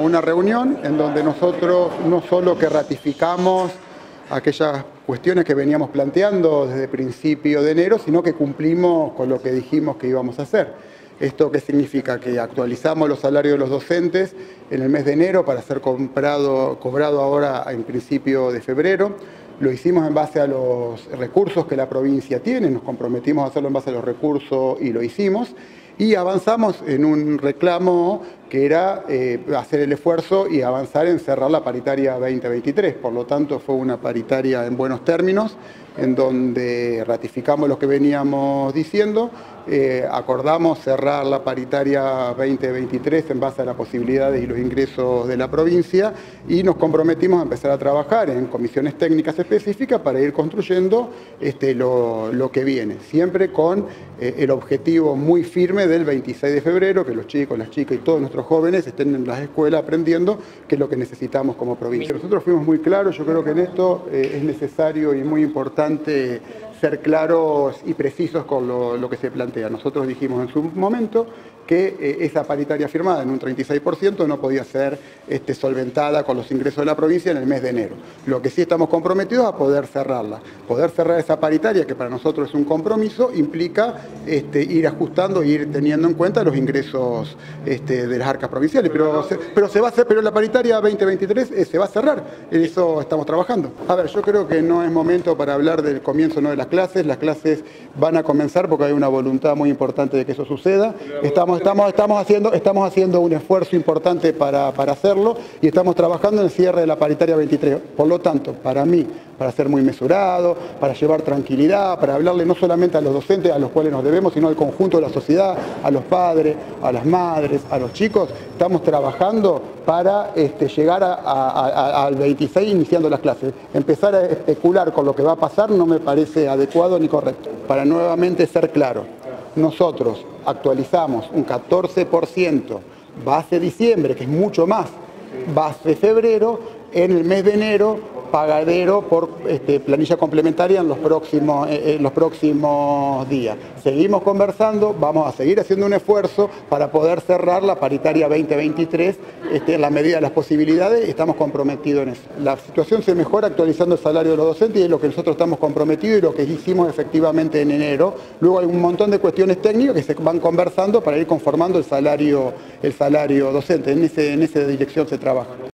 una reunión en donde nosotros no solo que ratificamos aquellas cuestiones que veníamos planteando desde principio de enero, sino que cumplimos con lo que dijimos que íbamos a hacer. ¿Esto qué significa? Que actualizamos los salarios de los docentes en el mes de enero para ser comprado, cobrado ahora en principio de febrero. Lo hicimos en base a los recursos que la provincia tiene, nos comprometimos a hacerlo en base a los recursos y lo hicimos. Y avanzamos en un reclamo que era eh, hacer el esfuerzo y avanzar en cerrar la paritaria 2023. Por lo tanto, fue una paritaria en buenos términos, en donde ratificamos lo que veníamos diciendo, eh, acordamos cerrar la paritaria 2023 en base a las posibilidades y los ingresos de la provincia y nos comprometimos a empezar a trabajar en comisiones técnicas específicas para ir construyendo este, lo, que viene, siempre con eh, el objetivo muy firme del 26 de febrero, que los chicos, las chicas y todos nuestros jóvenes estén en las escuelas aprendiendo qué es lo que necesitamos como provincia. Nosotros fuimos muy claros, yo creo que en esto eh, es necesario y muy importante bastante ser claros y precisos con lo, que se plantea. Nosotros dijimos en su momento que eh, esa paritaria firmada en un 36% no podía ser este, solventada con los ingresos de la provincia en el mes de enero. Lo que sí estamos comprometidos a poder cerrarla. Poder cerrar esa paritaria, que para nosotros es un compromiso, implica este, ir ajustando, ir teniendo en cuenta los ingresos este, de las arcas provinciales. Pero, pero, se va a hacer, pero la paritaria 2023 eh, se va a cerrar. En eso estamos trabajando. A ver, yo creo que no es momento para hablar del comienzo no de las clases. Las clases van a comenzar porque hay una voluntad muy importante de que eso suceda. Estamos estamos, estamos, haciendo, estamos haciendo un esfuerzo importante para, para hacerlo y estamos trabajando en el cierre de la paritaria 23. Por lo tanto, para mí, para ser muy mesurado, para llevar tranquilidad, para hablarle no solamente a los docentes a los cuales nos debemos, sino al conjunto de la sociedad, a los padres, a las madres, a los chicos. Estamos trabajando para este, llegar al 26 iniciando las clases. Empezar a especular con lo que va a pasar no me parece adecuado ni correcto. Para nuevamente ser claro, nosotros actualizamos un 14% base diciembre, que es mucho más, base febrero, en el mes de enero pagadero por este, planilla complementaria en los, próximos, eh, los próximos días. Seguimos conversando, vamos a seguir haciendo un esfuerzo para poder cerrar la paritaria 2023 este, en la medida de las posibilidades estamos comprometidos en eso. La situación se mejora actualizando el salario de los docentes y es lo que nosotros estamos comprometidos y lo que hicimos efectivamente en enero. Luego hay un montón de cuestiones técnicas que se van conversando para ir conformando el salario, el salario docente. En, ese, en esa dirección se trabaja.